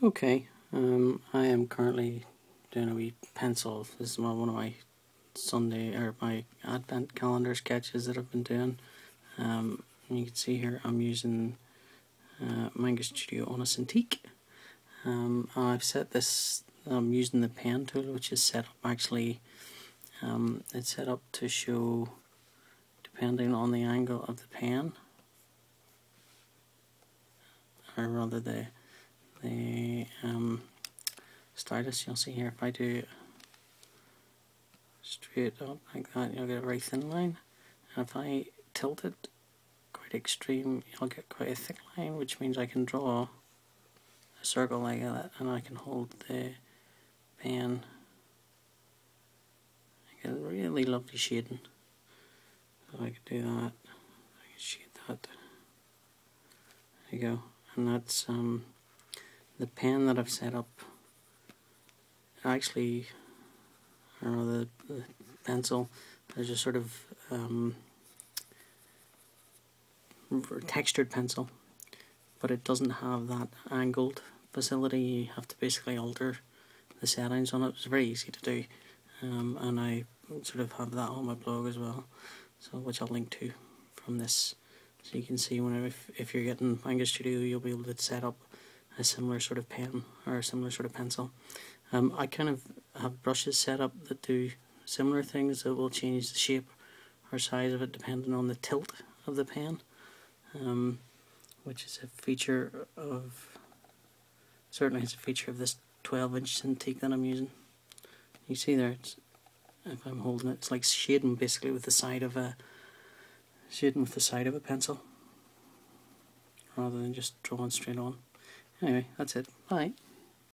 Okay, um, I am currently doing a wee pencil. This is one of my Sunday or my Advent calendar sketches that I've been doing. Um, you can see here I'm using uh, Manga Studio on a Cintiq. Um, I've set this, I'm using the pen tool which is set up actually, um, it's set up to show depending on the angle of the pen or rather the the um, stylus you'll see here if I do straight up like that you'll get a very thin line. And if I tilt it quite extreme you'll get quite a thick line which means I can draw a circle like that and I can hold the pen. I get really lovely shading. So I could do that. I can shade that. There you go. And that's um, the pen that I've set up. Actually or the, the pencil there's a sort of um, textured pencil but it doesn't have that angled facility. You have to basically alter the settings on it. It's very easy to do um, and I sort of have that on my blog as well so which I'll link to from this so you can see whenever if, if you're getting Manga Studio you'll be able to set up a similar sort of pen or a similar sort of pencil. Um, I kind of have brushes set up that do similar things that will change the shape or size of it depending on the tilt of the pen, um, which is a feature of, certainly it's a feature of this 12 inch Cintiq that I'm using. You see there, if I'm holding it, it's like shading basically with the side of a, shading with the side of a pencil rather than just drawing straight on. Anyway, that's it. Bye.